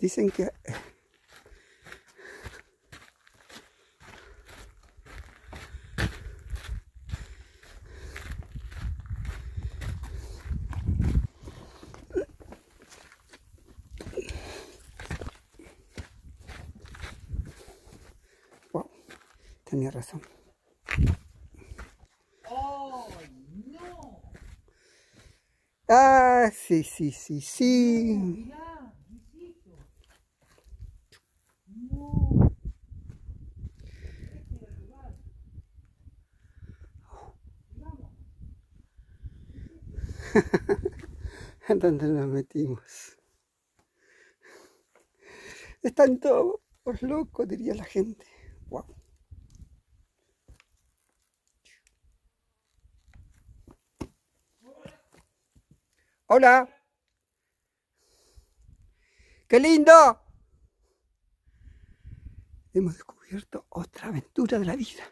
Dicen que... Wow, tenía razón. Ah, sí, sí, sí, sí. ¿Dónde nos metimos? Están todos locos, diría la gente. Wow. Hola. ¡Qué lindo! Hemos descubierto otra aventura de la vida.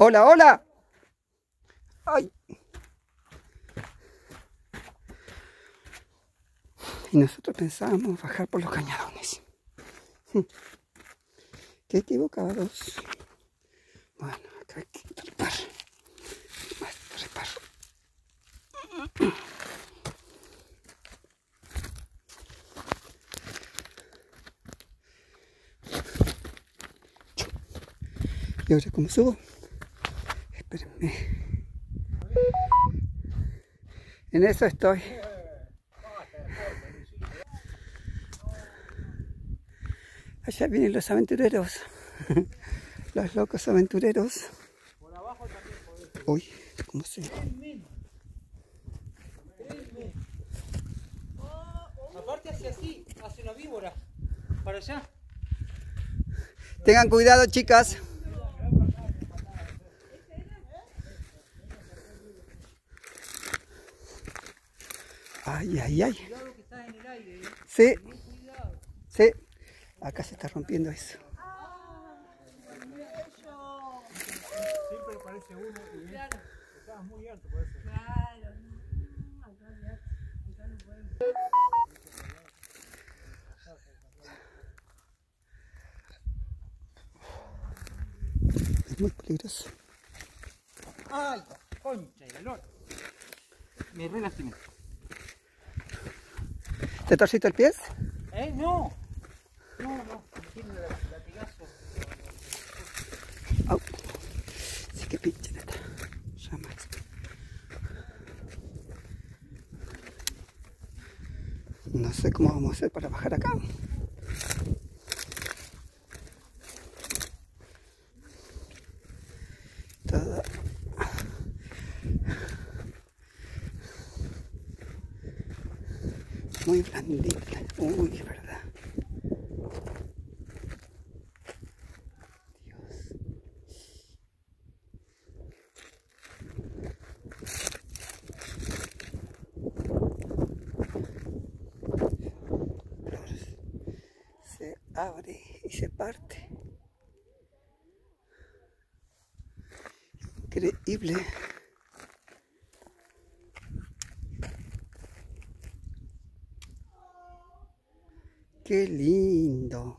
Hola, hola. Ay. Y nosotros pensábamos bajar por los cañadones. Qué equivocados. Bueno, acá hay que trepar. Más trepar. Y ahora, ¿cómo subo? En eso estoy. Allá vienen los aventureros. Los locos aventureros. Uy, ¿cómo se Aparte hace así, hace una víbora. Para allá. Tengan cuidado, chicas. Ay, ay, ay. Cuidado que estás en el aire. eh. Sí, sí. Acá se está rompiendo eso. Siempre parece uno y estabas muy alto por eso. Es muy peligroso. ¡Ay! ¡Concha de la lora! Me re lastimé. ¿Te torciste el pie? ¿Eh? ¡No! No, no. Tiene latigazo. Au. Sí que pinche neta. Llama. No sé cómo vamos a hacer para bajar acá. Muy blandita. Uy, verdad. Dios. se abre y se parte. Increíble. Qué lindo.